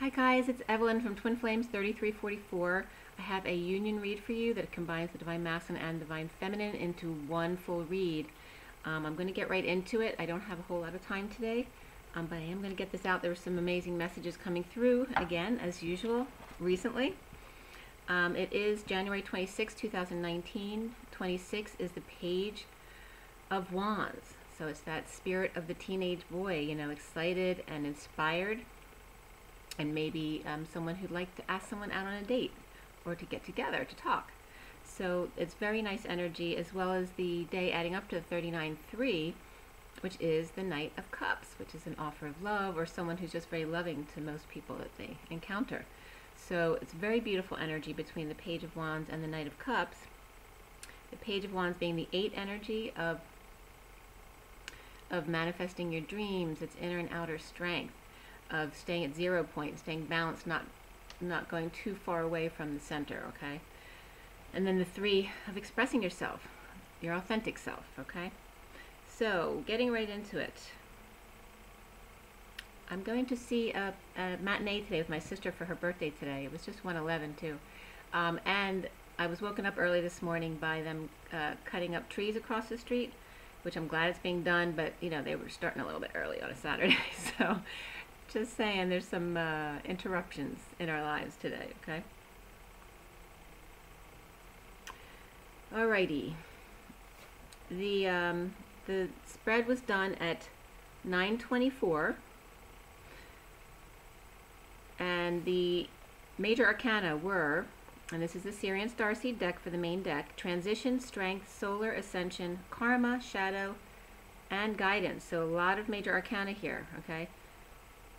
Hi guys, it's Evelyn from Twin Flames 3344. I have a union read for you that combines the Divine Masculine and Divine Feminine into one full read. Um, I'm going to get right into it. I don't have a whole lot of time today, um, but I am going to get this out. There were some amazing messages coming through, again, as usual, recently. Um, it is January 26, 2019. 26 is the page of wands. So it's that spirit of the teenage boy, you know, excited and inspired and maybe um, someone who'd like to ask someone out on a date or to get together to talk. So it's very nice energy as well as the day adding up to 39-3, which is the Knight of Cups, which is an offer of love or someone who's just very loving to most people that they encounter. So it's very beautiful energy between the Page of Wands and the Knight of Cups. The Page of Wands being the eight energy of of manifesting your dreams, its inner and outer strength of staying at zero point, staying balanced, not not going too far away from the center, okay? And then the three of expressing yourself, your authentic self, okay? So, getting right into it. I'm going to see a, a matinee today with my sister for her birthday today. It was just 111 too. Um, and I was woken up early this morning by them uh, cutting up trees across the street, which I'm glad it's being done, but you know, they were starting a little bit early on a Saturday, so just saying there's some uh, interruptions in our lives today, okay? Alrighty. The, um, the spread was done at 924 and the major arcana were, and this is the Sirian Starseed deck for the main deck, Transition, Strength, Solar, Ascension, Karma, Shadow, and Guidance. So a lot of major arcana here, okay?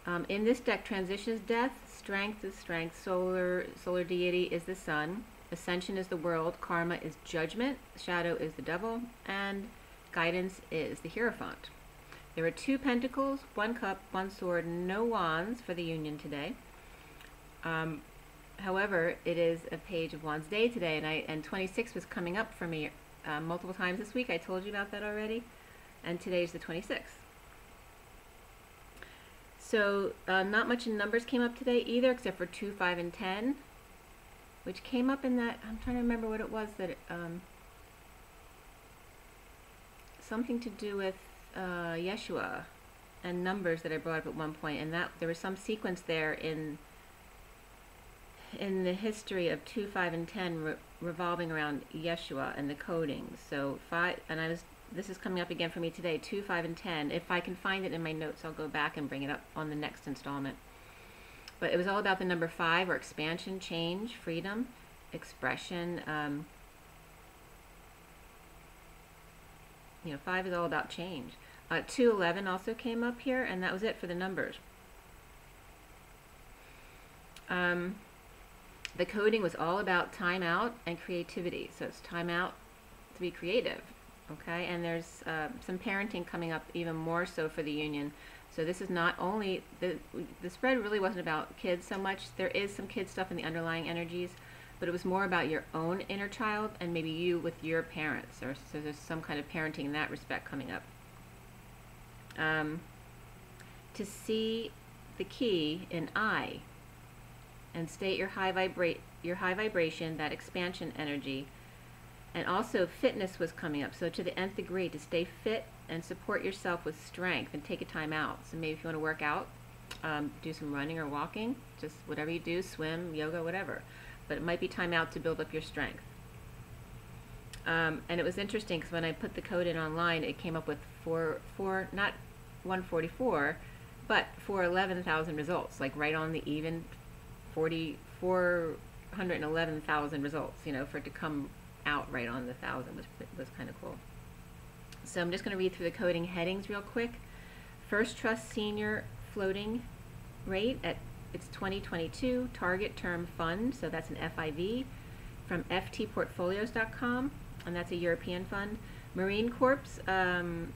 Um, in this deck, transition is death, strength is strength, solar, solar deity is the sun, ascension is the world, karma is judgment, shadow is the devil, and guidance is the Hierophant. There are two pentacles, one cup, one sword, no wands for the union today. Um, however, it is a page of wands day today, and I and 26 was coming up for me uh, multiple times this week. I told you about that already, and today's the 26th. So uh, not much in numbers came up today either, except for 2, 5, and 10, which came up in that, I'm trying to remember what it was that, it, um, something to do with uh, Yeshua and numbers that I brought up at one point, and that there was some sequence there in in the history of 2, 5, and 10 re revolving around Yeshua and the coding. So 5, and I was this is coming up again for me today, 2, 5, and 10. If I can find it in my notes, I'll go back and bring it up on the next installment. But it was all about the number 5, or expansion, change, freedom, expression. Um, you know, 5 is all about change. Uh, 211 also came up here, and that was it for the numbers. Um, the coding was all about time out and creativity. So it's time out to be creative okay? And there's uh, some parenting coming up even more so for the union. So this is not only the the spread really wasn't about kids so much. There is some kid stuff in the underlying energies but it was more about your own inner child and maybe you with your parents or so there's some kind of parenting in that respect coming up. Um, to see the key in I and state your high vibrate your high vibration that expansion energy and also fitness was coming up. So to the nth degree, to stay fit and support yourself with strength and take a time out. So maybe if you want to work out, um, do some running or walking, just whatever you do, swim, yoga, whatever. But it might be time out to build up your strength. Um, and it was interesting because when I put the code in online, it came up with four, four not 144, but for 11,000 results, like right on the even 40, 411,000 results, you know, for it to come out right on the thousand was, was kind of cool. So I'm just going to read through the coding headings real quick. First Trust Senior Floating Rate at it's 2022 Target Term Fund, so that's an FIV from ftportfolios.com, and that's a European fund. Marine Corps um,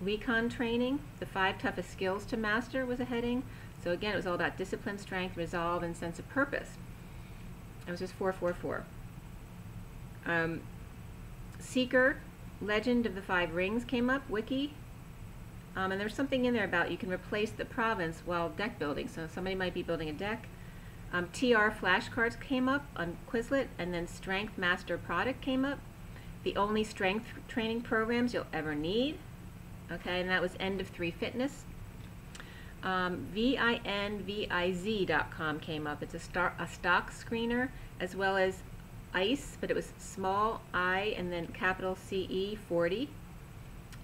Recon Training, the five toughest skills to master was a heading. So again, it was all about discipline, strength, resolve, and sense of purpose. It was just 444. Um, Seeker, Legend of the Five Rings came up, Wiki. Um, and there's something in there about you can replace the province while deck building. So somebody might be building a deck. Um, TR flashcards came up on Quizlet, and then Strength Master Product came up. The only strength training programs you'll ever need. Okay, and that was End of Three Fitness. Um, FINVIZ.com came up. It's a, star, a stock screener as well as ICE, but it was small i and then capital CE 40.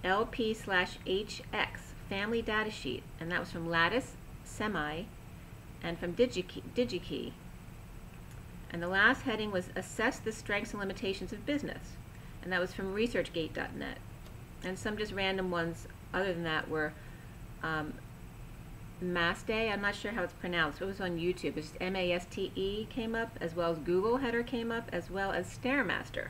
LP slash HX, family data sheet, and that was from Lattice, Semi, and from DigiKey. DigiKey. And the last heading was Assess the Strengths and Limitations of Business, and that was from ResearchGate.net. And some just random ones other than that were um, Maste, I'm not sure how it's pronounced, it was on YouTube. It's M-A-S-T-E came up, as well as Google header came up, as well as Stairmaster.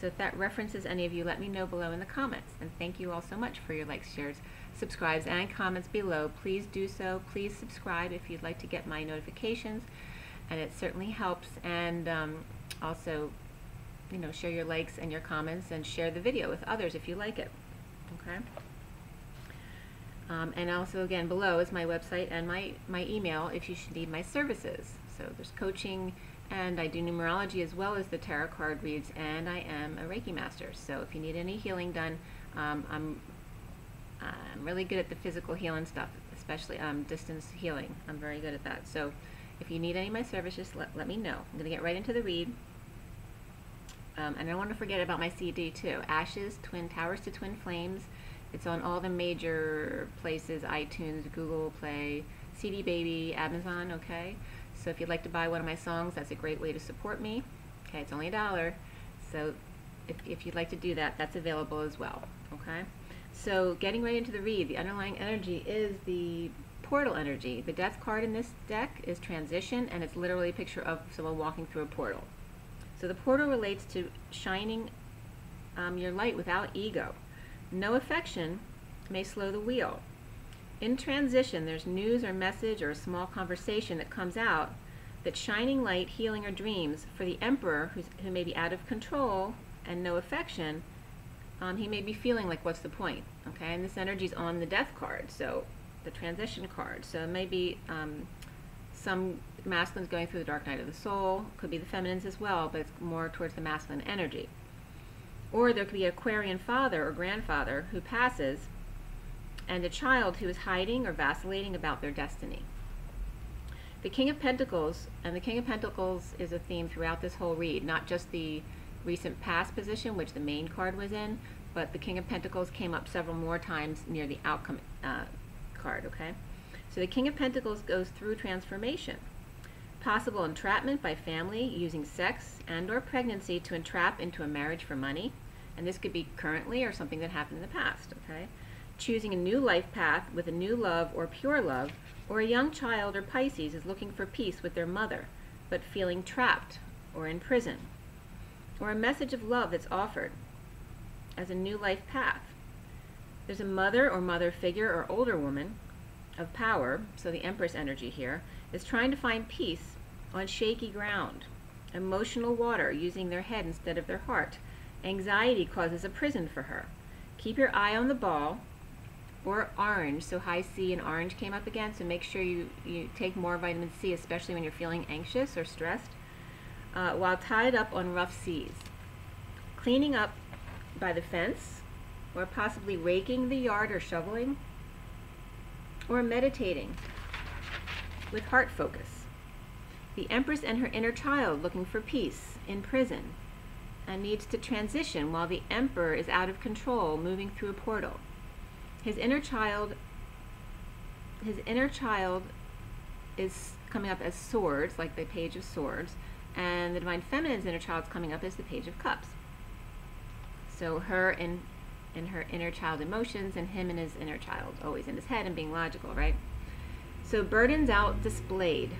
So if that references any of you, let me know below in the comments. And thank you all so much for your likes, shares, subscribes, and comments below. Please do so. Please subscribe if you'd like to get my notifications. And it certainly helps. And um, also, you know, share your likes and your comments and share the video with others if you like it. Okay? Um, and also, again, below is my website and my, my email if you should need my services. So there's coaching, and I do numerology as well as the tarot card reads, and I am a Reiki master. So if you need any healing done, um, I'm I'm really good at the physical healing stuff, especially um, distance healing. I'm very good at that. So if you need any of my services, let, let me know. I'm going to get right into the read. Um, and I don't want to forget about my CD too. Ashes, Twin Towers to Twin Flames. It's on all the major places, iTunes, Google Play, CD Baby, Amazon, okay? So if you'd like to buy one of my songs, that's a great way to support me. Okay, it's only a dollar. So if, if you'd like to do that, that's available as well. Okay? So getting right into the read, the underlying energy is the portal energy. The death card in this deck is transition, and it's literally a picture of someone walking through a portal. So the portal relates to shining um, your light without ego. No affection may slow the wheel. In transition, there's news or message or a small conversation that comes out that shining light, healing, or dreams for the emperor who may be out of control and no affection, um, he may be feeling like, what's the point? Okay, and this energy is on the death card, so the transition card. So maybe may be um, some masculines going through the dark night of the soul, could be the feminines as well, but it's more towards the masculine energy. Or there could be an Aquarian father or grandfather who passes and a child who is hiding or vacillating about their destiny. The King of Pentacles, and the King of Pentacles is a theme throughout this whole read, not just the recent past position, which the main card was in, but the King of Pentacles came up several more times near the outcome uh, card, okay? So the King of Pentacles goes through transformation. Possible entrapment by family using sex and or pregnancy to entrap into a marriage for money. And this could be currently or something that happened in the past, okay? choosing a new life path with a new love or pure love, or a young child or Pisces is looking for peace with their mother, but feeling trapped or in prison, or a message of love that's offered as a new life path. There's a mother or mother figure or older woman of power, so the Empress energy here, is trying to find peace on shaky ground. Emotional water, using their head instead of their heart. Anxiety causes a prison for her. Keep your eye on the ball or orange. So high C and orange came up again. So make sure you, you take more vitamin C, especially when you're feeling anxious or stressed, uh, while tied up on rough seas. Cleaning up by the fence, or possibly raking the yard or shoveling, or meditating with heart focus. The Empress and her inner child looking for peace in prison and needs to transition while the Emperor is out of control, moving through a portal his inner child his inner child is coming up as swords, like the page of swords, and the divine feminine's inner child is coming up as the page of cups. So her in in her inner child emotions and him in his inner child, always in his head and being logical, right? So burdens out displayed.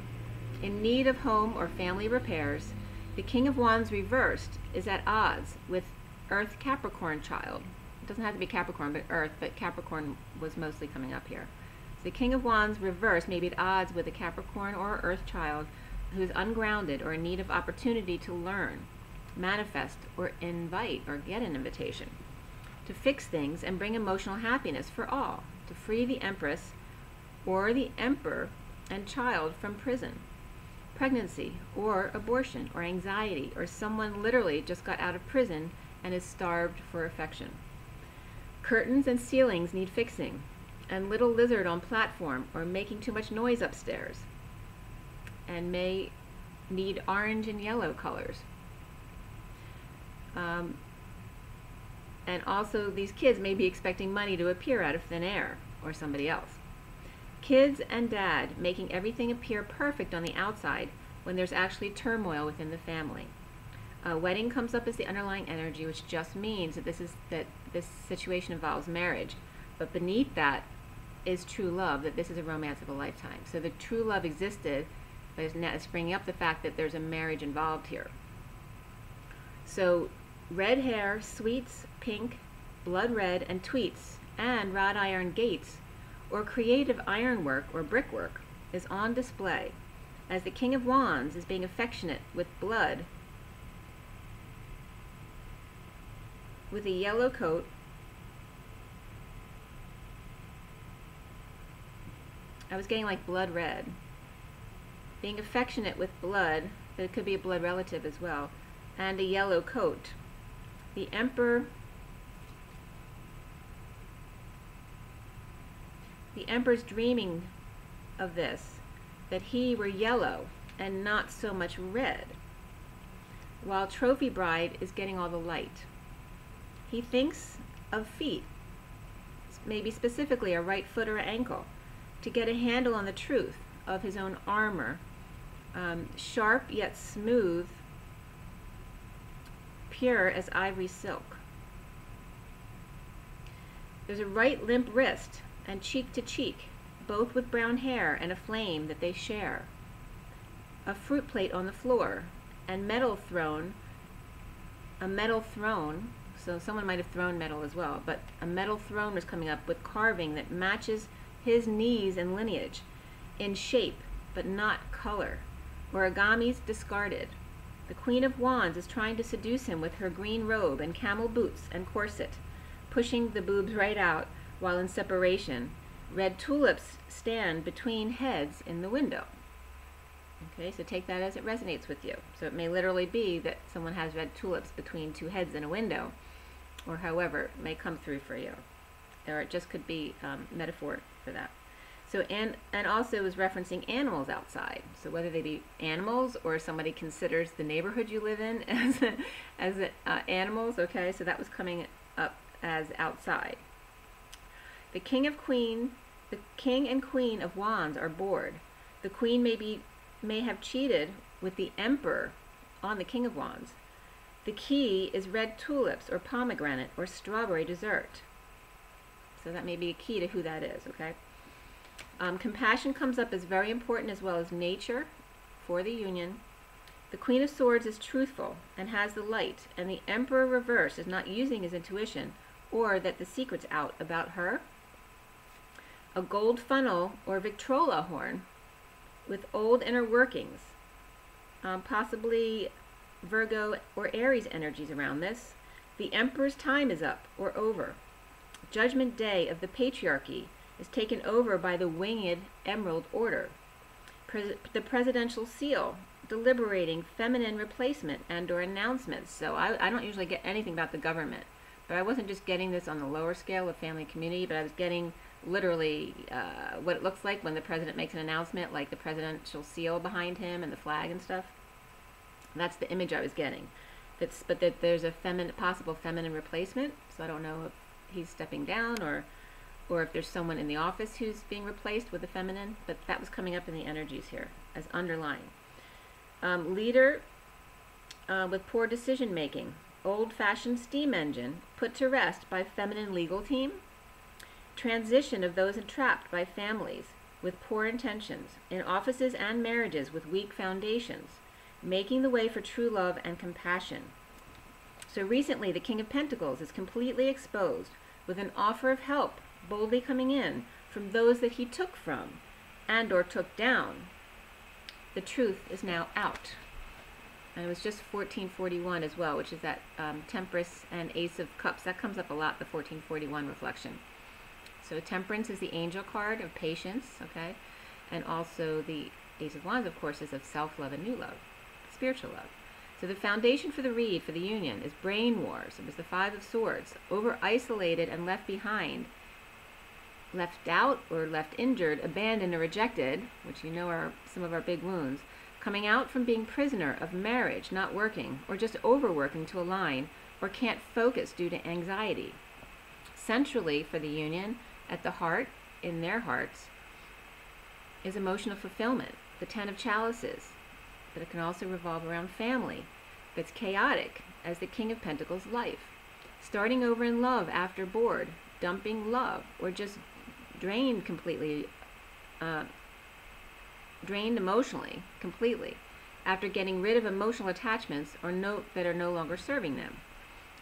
In need of home or family repairs, the King of Wands reversed is at odds with Earth Capricorn child, It doesn't have to be Capricorn, but Earth, but Capricorn was mostly coming up here. So the King of Wands reversed, maybe at odds with a Capricorn or Earth child who's ungrounded or in need of opportunity to learn, manifest, or invite or get an invitation. To fix things and bring emotional happiness for all. to free the empress or the emperor and child from prison, pregnancy, or abortion, or anxiety, or someone literally just got out of prison and is starved for affection. Curtains and ceilings need fixing, and little lizard on platform or making too much noise upstairs, and may need orange and yellow colors. Um, and also, these kids may be expecting money to appear out of thin air or somebody else. Kids and dad making everything appear perfect on the outside when there's actually turmoil within the family. A wedding comes up as the underlying energy, which just means that this is that this situation involves marriage. But beneath that is true love, that this is a romance of a lifetime. So the true love existed, but it's, it's bringing up the fact that there's a marriage involved here. So red hair, sweets, pink, blood red, and tweets, and wrought iron gates, or creative ironwork or brickwork, is on display as the King of Wands is being affectionate with blood, with a yellow coat, I was getting like blood red. Being affectionate with blood, but it could be a blood relative as well, and a yellow coat. The Emperor The Emperor's dreaming of this that he were yellow and not so much red, while Trophy Bride is getting all the light. He thinks of feet, maybe specifically a right foot or ankle, to get a handle on the truth of his own armor, um, sharp yet smooth, pure as ivory silk. There's a right limp wrist and cheek to cheek, both with brown hair and a flame that they share. A fruit plate on the floor, and metal thrown, a metal throne, so someone might have thrown metal as well, but a metal throne was coming up with carving that matches his knees and lineage in shape, but not color. Origami's discarded. The Queen of Wands is trying to seduce him with her green robe and camel boots and corset, pushing the boobs right out while in separation, red tulips stand between heads in the window. Okay, so take that as it resonates with you. So it may literally be that someone has red tulips between two heads in a window, or however it may come through for you. Or it just could be um, metaphor for that. So and and also is referencing animals outside. So whether they be animals or somebody considers the neighborhood you live in as as uh, animals. Okay, so that was coming up as outside. The king of queen, the king and queen of wands are bored. The queen may be may have cheated with the emperor on the king of wands. The key is red tulips or pomegranate or strawberry dessert. So that may be a key to who that is, okay? Um, compassion comes up as very important as well as nature for the union. The Queen of Swords is truthful and has the light, and the Emperor reverse is not using his intuition or that the secret's out about her a gold funnel or Victrola horn with old inner workings, um, possibly Virgo or Aries energies around this. The Emperor's time is up or over. Judgment Day of the patriarchy is taken over by the winged Emerald Order. Pres the presidential seal, deliberating feminine replacement and or announcements. So I, I don't usually get anything about the government, but I wasn't just getting this on the lower scale of family community, but I was getting literally uh, what it looks like when the president makes an announcement, like the presidential seal behind him and the flag and stuff. That's the image I was getting. That's, but that there's a feminine, possible feminine replacement. So I don't know if he's stepping down or, or if there's someone in the office who's being replaced with a feminine. But that was coming up in the energies here as underlying. Um, leader uh, with poor decision making. Old-fashioned steam engine put to rest by feminine legal team transition of those entrapped by families with poor intentions, in offices and marriages with weak foundations, making the way for true love and compassion. So recently, the King of Pentacles is completely exposed with an offer of help boldly coming in from those that he took from and or took down. The truth is now out. And it was just 1441 as well, which is that um, Temperance and Ace of Cups. That comes up a lot, the 1441 reflection. So temperance is the angel card of patience, okay? And also the Ace of Wands, of course, is of self-love and new love, spiritual love. So the foundation for the read for the union is brain wars. It was the Five of Swords, over isolated and left behind, left out or left injured, abandoned or rejected, which you know are some of our big wounds, coming out from being prisoner of marriage, not working, or just overworking to align, or can't focus due to anxiety. Centrally for the union, at the heart, in their hearts, is emotional fulfillment, the Ten of Chalices, but it can also revolve around family. That's chaotic, as the King of Pentacles life. Starting over in love after bored, dumping love, or just drained completely, uh, drained emotionally, completely, after getting rid of emotional attachments or no, that are no longer serving them.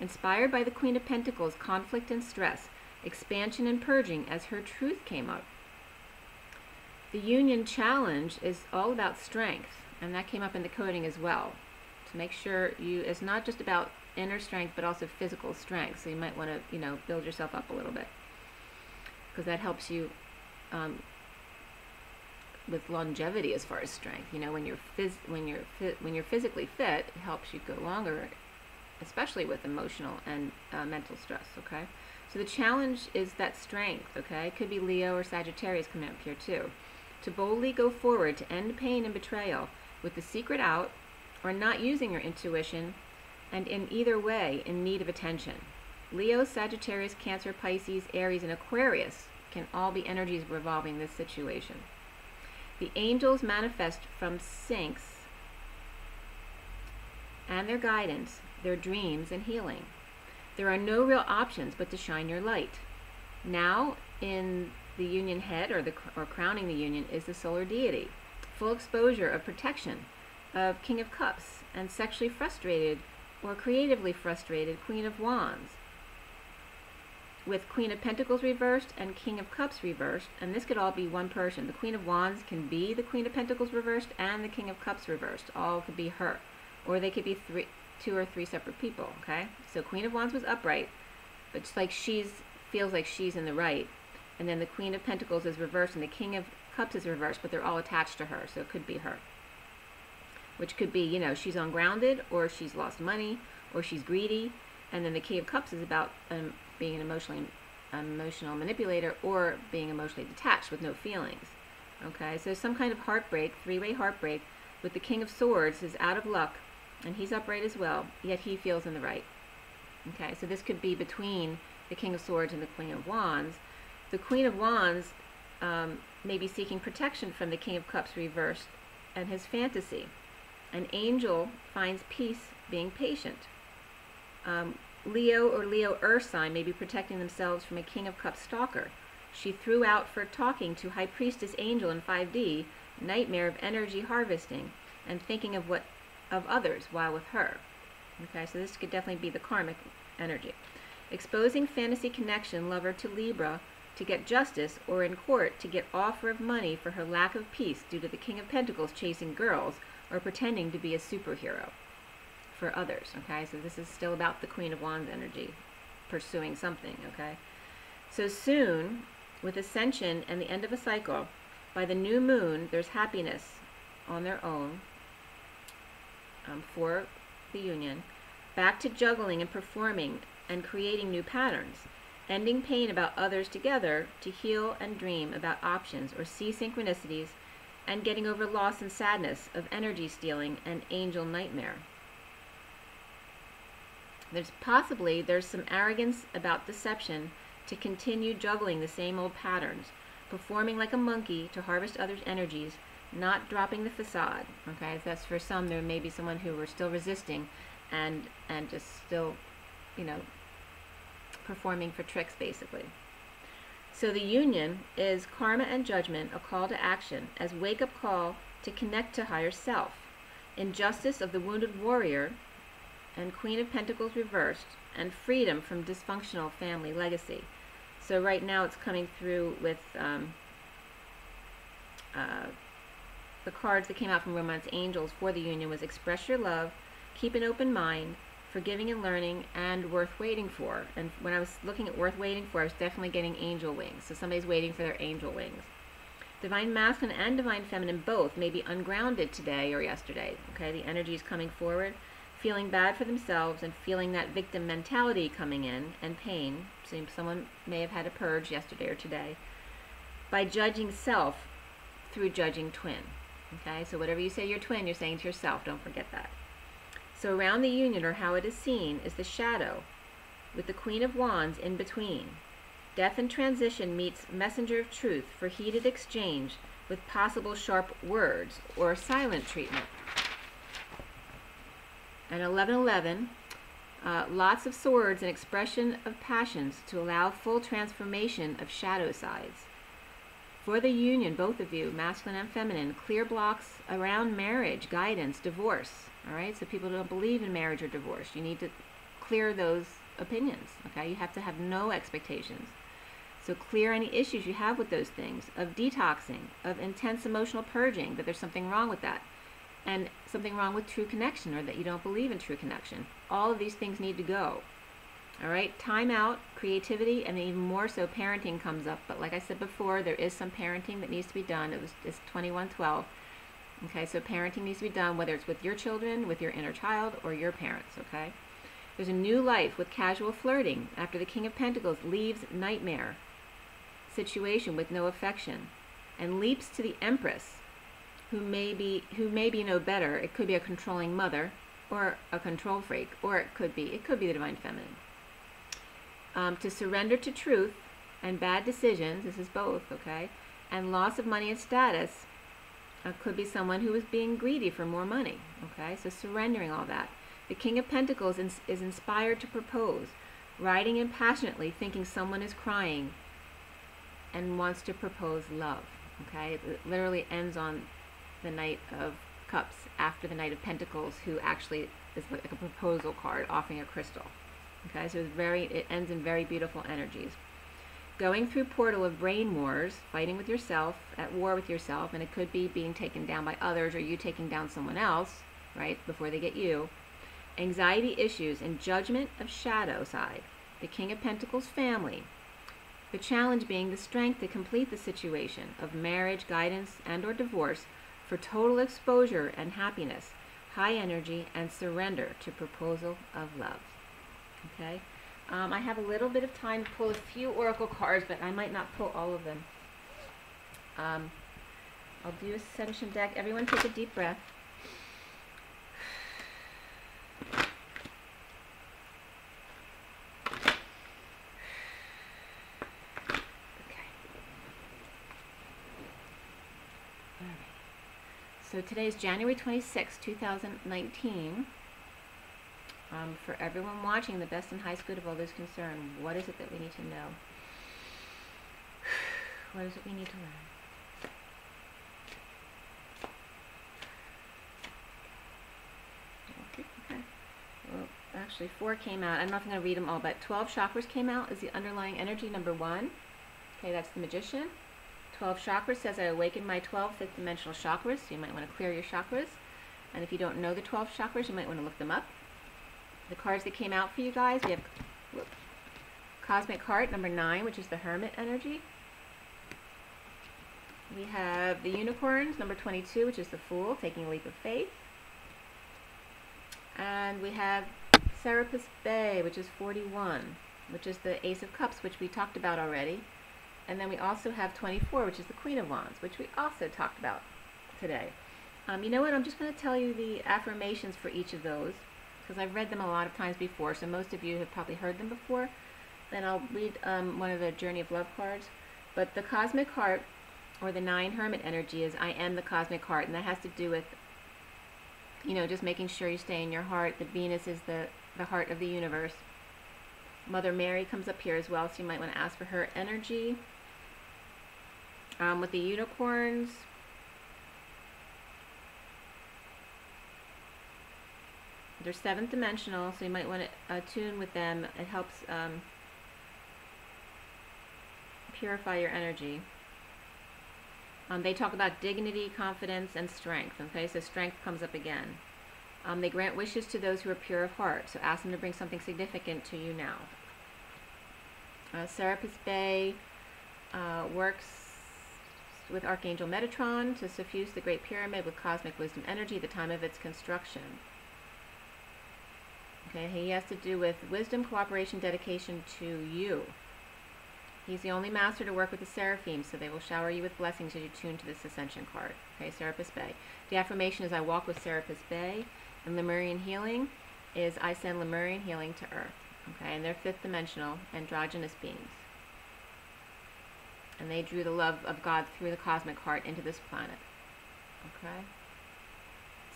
Inspired by the Queen of Pentacles, conflict and stress, expansion and purging as her truth came up. The union challenge is all about strength, and that came up in the coding as well. To make sure you, it's not just about inner strength, but also physical strength. So you might want to, you know, build yourself up a little bit because that helps you um, with longevity as far as strength. You know, when you're phys- when you're when you're physically fit, it helps you go longer, especially with emotional and uh, mental stress. Okay, so the challenge is that strength. Okay, it could be Leo or Sagittarius coming up here too, to boldly go forward to end pain and betrayal with the secret out, or not using your intuition, and in either way in need of attention. Leo, Sagittarius, Cancer, Pisces, Aries, and Aquarius can all be energies revolving this situation. The angels manifest from sinks and their guidance, their dreams, and healing. There are no real options but to shine your light. Now, in the union head or the or crowning the union is the solar deity, full exposure of protection of King of Cups and sexually frustrated or creatively frustrated Queen of Wands with Queen of Pentacles reversed and King of Cups reversed, and this could all be one person. The Queen of Wands can be the Queen of Pentacles reversed and the King of Cups reversed. All could be her. Or they could be three, two or three separate people, okay? So Queen of Wands was upright, but it's like she's feels like she's in the right. And then the Queen of Pentacles is reversed and the King of Cups is reversed, but they're all attached to her, so it could be her. Which could be, you know, she's ungrounded, or she's lost money, or she's greedy, and then the King of Cups is about um, being an emotionally emotional manipulator or being emotionally detached with no feelings. Okay, so some kind of heartbreak, three-way heartbreak, with the King of Swords is out of luck, and he's upright as well, yet he feels in the right. Okay, so this could be between the King of Swords and the Queen of Wands. The Queen of Wands um, may be seeking protection from the King of Cups reversed and his fantasy. An angel finds peace being patient. Um, Leo or Leo Earth sign may be protecting themselves from a King of Cups stalker. She threw out for talking to High Priestess Angel in 5D, nightmare of energy harvesting, and thinking of what of others while with her. Okay, so this could definitely be the karmic energy. Exposing fantasy connection lover to Libra to get justice or in court to get offer of money for her lack of peace due to the King of Pentacles chasing girls or pretending to be a superhero for others, okay? So this is still about the Queen of Wands energy, pursuing something, okay? So soon, with ascension and the end of a cycle, by the new moon, there's happiness on their own um, for the union, back to juggling and performing and creating new patterns, ending pain about others together to heal and dream about options or see synchronicities, and getting over loss and sadness of energy stealing and angel nightmare. There's possibly there's some arrogance about deception to continue juggling the same old patterns, performing like a monkey to harvest others' energies, not dropping the facade. Okay, that's for some. There may be someone who are still resisting, and and just still, you know, performing for tricks basically. So the union is karma and judgment, a call to action, as wake up call to connect to higher self. Injustice of the wounded warrior and Queen of Pentacles reversed, and freedom from dysfunctional family legacy. So right now it's coming through with um, uh, the cards that came out from Romance Angels for the Union was express your love, keep an open mind, forgiving and learning, and worth waiting for. And when I was looking at worth waiting for, I was definitely getting angel wings. So somebody's waiting for their angel wings. Divine masculine and divine feminine both may be ungrounded today or yesterday. Okay, the energy is coming forward, feeling bad for themselves and feeling that victim mentality coming in and pain. So someone may have had a purge yesterday or today by judging self through judging twin. Okay, so whatever you say you're twin, you're saying to yourself. Don't forget that. So around the union, or how it is seen, is the shadow, with the Queen of Wands in between. Death and transition meets messenger of truth for heated exchange with possible sharp words or silent treatment. And 1111, uh, lots of swords and expression of passions to allow full transformation of shadow sides. For the union, both of you, masculine and feminine, clear blocks around marriage, guidance, divorce. All right, so people don't believe in marriage or divorce. You need to clear those opinions. Okay, you have to have no expectations. So clear any issues you have with those things of detoxing, of intense emotional purging, that there's something wrong with that, and something wrong with true connection, or that you don't believe in true connection. All of these things need to go. All right, time out, creativity, and even more so parenting comes up. But like I said before, there is some parenting that needs to be done. It was it's 2112. Okay, so parenting needs to be done whether it's with your children, with your inner child, or your parents. Okay, there's a new life with casual flirting after the King of Pentacles leaves nightmare situation with no affection and leaps to the Empress, who may be who may be no better. It could be a controlling mother or a control freak, or it could be it could be the divine feminine um, to surrender to truth and bad decisions, this is both, okay, and loss of money and status uh, could be someone who is being greedy for more money, okay, so surrendering all that. The King of Pentacles is, is inspired to propose, riding in passionately, thinking someone is crying and wants to propose love, okay, it literally ends on the Knight of Cups after the Knight of Pentacles, who actually is like a proposal card offering a crystal. Okay, so it's very, it ends in very beautiful energies. Going through portal of brain wars, fighting with yourself, at war with yourself, and it could be being taken down by others or you taking down someone else, right, before they get you. Anxiety issues and judgment of shadow side. The King of Pentacles family. The challenge being the strength to complete the situation of marriage, guidance, and or divorce for total exposure and happiness, high energy, and surrender to proposal of love. Okay. Um, I have a little bit of time to pull a few oracle cards, but I might not pull all of them. Um, I'll do Ascension deck. Everyone take a deep breath. So today is January 26, 2019. Um, for everyone watching, the best and highest good of all those concerned, what is it that we need to know? What is it we need to learn? Actually, four came out. I'm not going to read them all, but 12 chakras came out is the underlying energy, number one. Okay, that's the magician. 12 chakras says I awaken my 12 fifth dimensional chakras, so you might want to clear your chakras. And if you don't know the 12 chakras, you might want to look them up the cards that came out for you guys. We have whoop, Cosmic Heart, number 9, which is the Hermit energy. We have the Unicorns, number 22, which is the Fool, taking a leap of faith. And we have Serapis Bey, which is 41, which is the Ace of Cups, which we talked about already. And then we also have 24, which is the Queen of Wands, which we also talked about today. Um, you know what? I'm just going to tell you the affirmations for each of those because I've read them a lot of times before, so most of you have probably heard them before. Then I'll read um, one of the Journey of Love cards. But the Cosmic Heart, or the Nine Hermit energy, is I am the Cosmic Heart, and that has to do with, you know, just making sure you stay in your heart. The Venus is the, the heart of the universe. Mother Mary comes up here as well, so you might want to ask for her energy. Um, with the unicorns, They're seventh dimensional, so you might want to tune with them. It helps um, purify your energy. Um, they talk about dignity, confidence, and strength. Okay, so strength comes up again. Um, they grant wishes to those who are pure of heart, so ask them to bring something significant to you now. Uh, Serapis Bey uh, works with Archangel Metatron to suffuse the Great Pyramid with cosmic wisdom energy at the time of its construction. Okay, he has to do with wisdom, cooperation, dedication to you. He's the only master to work with the seraphim, so they will shower you with blessings as you tune to this ascension card. Okay, Serapis Bey. The affirmation is I walk with Serapis Bey, and Lemurian healing is I send Lemurian healing to Earth. Okay, and they're fifth dimensional, androgynous beings. And they drew the love of God through the cosmic heart into this planet. Okay?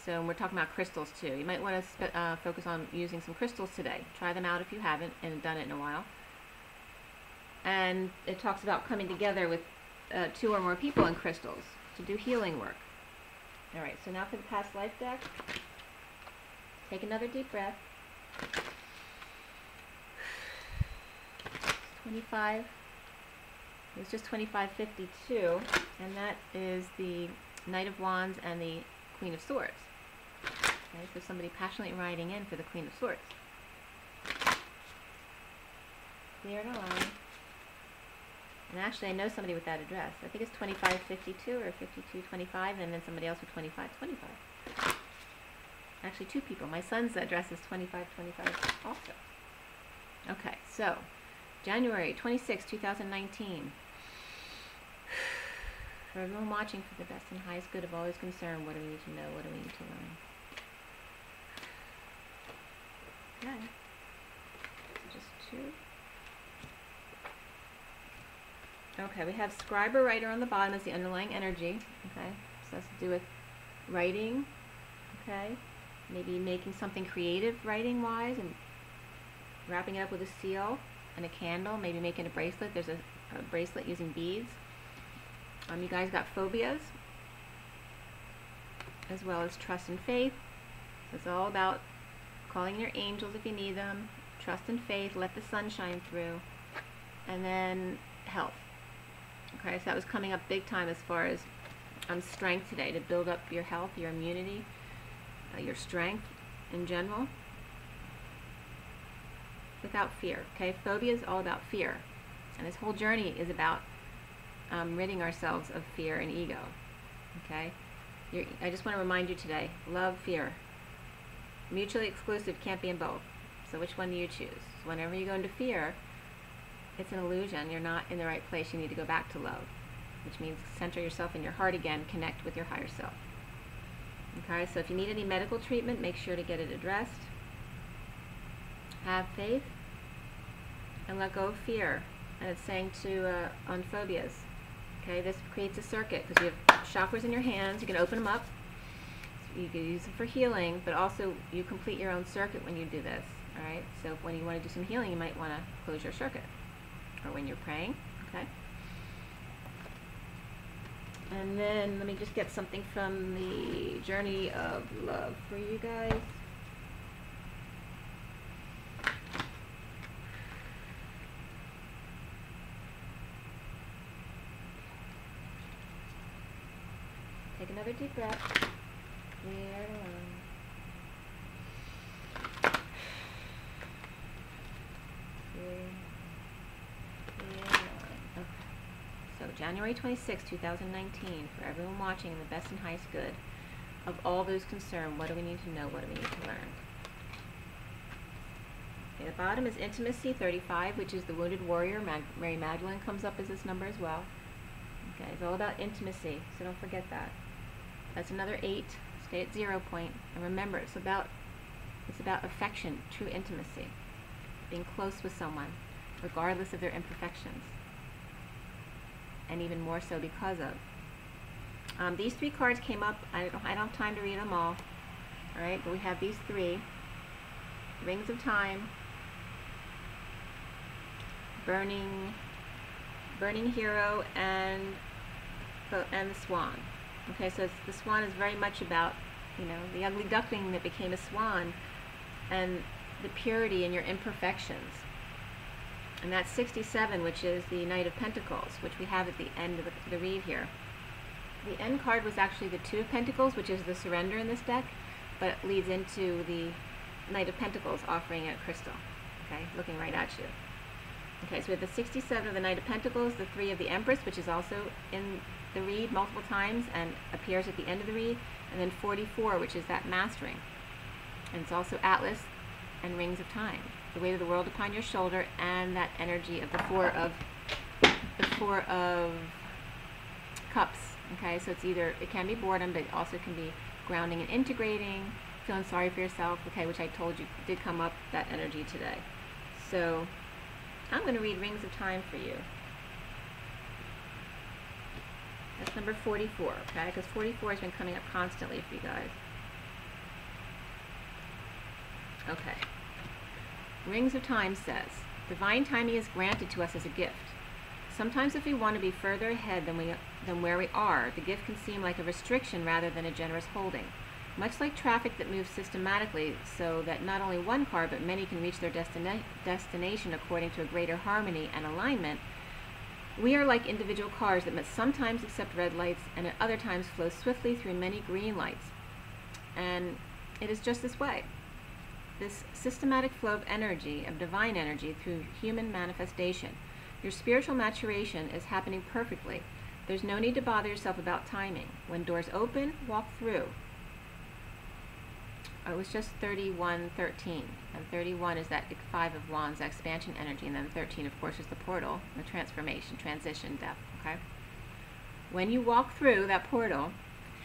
So we're talking about crystals too. You might want to uh, focus on using some crystals today. Try them out if you haven't and done it in a while. And it talks about coming together with uh, two or more people in crystals to do healing work. All right, so now for the past life deck. Take another deep breath. 25. It's just 2552, and that is the Knight of Wands and the Queen of Swords. Okay, so somebody passionately riding in for the Queen of Swords. Clear and align. And actually, I know somebody with that address. I think it's 2552 or 5225, and then somebody else with 2525. Actually, two people. My son's address is 2525 also. Okay, so January 26, 2019. For everyone watching, for the best and highest good of all is concerned, what do we need to know? What do we need to learn? Okay. Just two. Okay, we have scribe or writer on the bottom as the underlying energy. Okay, so that's to do with writing. Okay, maybe making something creative writing wise and wrapping it up with a seal and a candle, maybe making a bracelet. There's a, a bracelet using beads. Um, you guys got phobias, as well as trust and faith. So it's all about calling your angels if you need them, trust and faith, let the sun shine through, and then health. Okay, so that was coming up big time as far as um, strength today, to build up your health, your immunity, uh, your strength in general without fear. Okay, phobia is all about fear, and this whole journey is about um, ridding ourselves of fear and ego. Okay, You're, I just want to remind you today: love, fear, mutually exclusive, can't be in both. So which one do you choose? Whenever you go into fear, it's an illusion. You're not in the right place. You need to go back to love, which means center yourself in your heart again. Connect with your higher self. Okay, so if you need any medical treatment, make sure to get it addressed. Have faith and let go of fear. And it's saying to uh, on phobias. Okay, this creates a circuit because you have chakras in your hands. You can open them up. You can use them for healing, but also you complete your own circuit when you do this. All right. So when you want to do some healing, you might want to close your circuit, or when you're praying. Okay. And then let me just get something from the journey of love for you guys. Take another deep breath. Along. Okay. So January 26, 2019, for everyone watching in the best and highest good of all those concerned, what do we need to know? What do we need to learn? Okay, the bottom is intimacy 35, which is the wounded warrior. Mag Mary Magdalene comes up as this number as well. Okay, it's all about intimacy, so don't forget that. That's another eight. Stay at zero point, and remember, it's about it's about affection, true intimacy, being close with someone, regardless of their imperfections, and even more so because of. Um, these three cards came up. I don't, I don't have time to read them all. All right, but we have these three: Rings of Time, Burning, Burning Hero, and and the Swan. Okay, so the swan is very much about, you know, the ugly duckling that became a swan and the purity in your imperfections. And that's 67, which is the Knight of Pentacles, which we have at the end of the, the read here. The end card was actually the Two of Pentacles, which is the surrender in this deck, but it leads into the Knight of Pentacles offering a crystal, okay, looking right at you. Okay, so we have the 67 of the Knight of Pentacles, the 3 of the Empress, which is also in the read multiple times and appears at the end of the read, and then 44, which is that mastering. And it's also Atlas and Rings of Time, the weight of the world upon your shoulder, and that energy of the Four of the Four of Cups. Okay, so it's either it can be boredom, but it also can be grounding and integrating, feeling sorry for yourself. Okay, which I told you did come up that energy today. So I'm going to read Rings of Time for you. That's number 44, okay? Because 44 has been coming up constantly for you guys. Okay. Rings of Time says, Divine timing is granted to us as a gift. Sometimes if we want to be further ahead than, we, than where we are, the gift can seem like a restriction rather than a generous holding. Much like traffic that moves systematically so that not only one car but many can reach their destina destination according to a greater harmony and alignment, we are like individual cars that must sometimes accept red lights and at other times flow swiftly through many green lights. And it is just this way. This systematic flow of energy, of divine energy, through human manifestation. Your spiritual maturation is happening perfectly. There's no need to bother yourself about timing. When doors open, walk through. It was just 31, 13. And 31 is that five of wands, expansion energy. And then 13, of course, is the portal, the transformation, transition, death, okay? When you walk through that portal,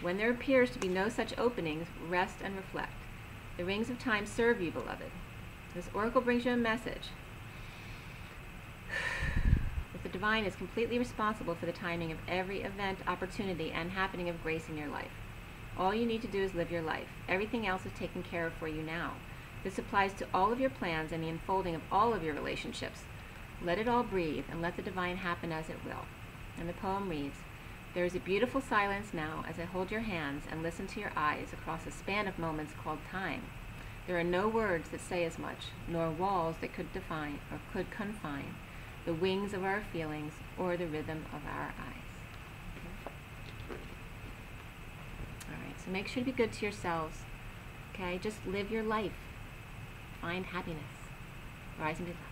when there appears to be no such openings, rest and reflect. The rings of time serve you, beloved. This oracle brings you a message. the divine is completely responsible for the timing of every event, opportunity, and happening of grace in your life. All you need to do is live your life. Everything else is taken care of for you now. This applies to all of your plans and the unfolding of all of your relationships. Let it all breathe and let the divine happen as it will. And the poem reads, There is a beautiful silence now as I hold your hands and listen to your eyes across a span of moments called time. There are no words that say as much, nor walls that could define or could confine the wings of our feelings or the rhythm of our eyes. So make sure to be good to yourselves. Okay? Just live your life. Find happiness. Rise and be.